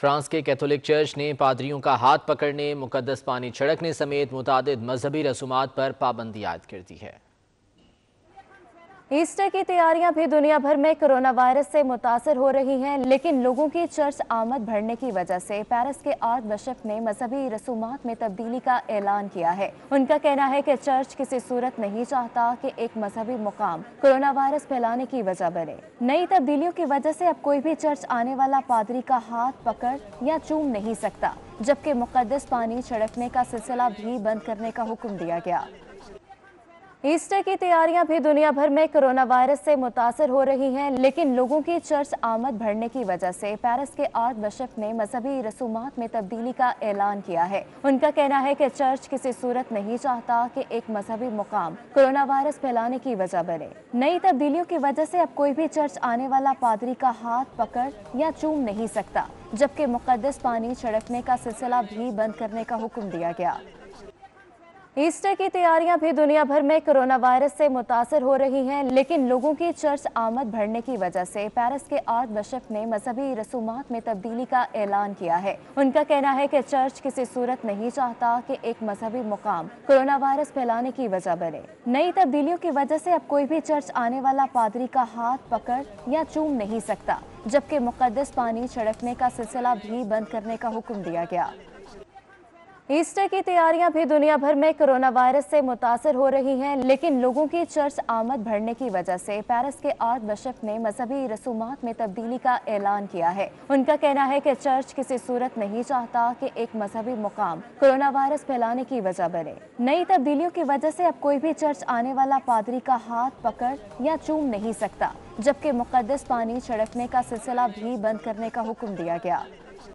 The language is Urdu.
فرانس کے کیتھولک چرچ نے پادریوں کا ہاتھ پکڑنے، مقدس پانی چھڑکنے سمیت متعدد مذہبی رسومات پر پابندی عائد کر دی ہے۔ ایسٹر کی تیاریاں بھی دنیا بھر میں کرونا وائرس سے متاثر ہو رہی ہیں، لیکن لوگوں کی چرچ آمد بڑھنے کی وجہ سے پیرس کے آرٹ بشپ نے مذہبی رسومات میں تبدیلی کا اعلان کیا ہے۔ ان کا کہنا ہے کہ چرچ کسی صورت نہیں چاہتا کہ ایک مذہبی مقام کرونا وائرس پھیلانے کی وجہ بنے۔ نئی تبدیلیوں کی وجہ سے اب کوئی بھی چرچ آنے والا پادری کا ہاتھ پکڑ یا چوم نہیں سکتا، جبکہ مقدس پانی چھڑکنے کا سلسلہ بھی بند کرنے کا حکم دیا گیا۔ ایسٹر کی تیاریاں بھی دنیا بھر میں کرونا وائرس سے متاثر ہو رہی ہیں، لیکن لوگوں کی چرچ آمد بڑھنے کی وجہ سے پیرس کے آرٹ بشپ نے مذہبی رسومات میں تبدیلی کا اعلان کیا ہے۔ ان کا کہنا ہے کہ چرچ کسی صورت نہیں چاہتا کہ ایک مذہبی مقام کرونا وائرس پھیلانے کی وجہ بنے۔ نئی تبدیلیوں کی وجہ سے اب کوئی بھی چرچ آنے والا پادری کا ہاتھ پکڑ یا چوم نہیں سکتا، جبکہ مقدس پانی چھڑکنے کا سلسلہ بھی بند کرنے کا حکم دیا گیا۔ ایسٹر کی تیاریاں بھی دنیا بھر میں کرونا وائرس سے متاثر ہو رہی ہیں، لیکن لوگوں کی چرچ آمد بڑھنے کی وجہ سے پیرس کے آرٹ بشپ نے مذہبی رسومات میں تبدیلی کا اعلان کیا ہے۔ ان کا کہنا ہے کہ چرچ کسی صورت نہیں چاہتا کہ ایک مذہبی مقام کرونا وائرس پھیلانے کی وجہ بنے۔ نئی تبدیلیوں کی وجہ سے اب کوئی بھی چرچ آنے والا پادری کا ہاتھ پکڑ یا چوم نہیں سکتا، جبکہ مقدس پانی چھڑکنے کا سلسلہ بھی بند کرنے کا حکم دیا گیا۔ ایسٹر کی تیاریاں بھی دنیا بھر میں کرونا وائرس سے متاثر ہو رہی ہیں، لیکن لوگوں کی چرچ آمد بڑھنے کی وجہ سے پیرس کے آرٹ بشپ نے مذہبی رسومات میں تبدیلی کا اعلان کیا ہے۔ ان کا کہنا ہے کہ چرچ کسی صورت نہیں چاہتا کہ ایک مذہبی مقام کرونا وائرس پھیلانے کی وجہ بنے۔ نئی تبدیلیوں کی وجہ سے اب کوئی بھی چرچ آنے والا پادری کا ہاتھ پکڑ یا چوم نہیں سکتا، جبکہ مقدس پانی چھڑکنے کا سلسلہ بھی بند کرنے کا حکم دیا گیا۔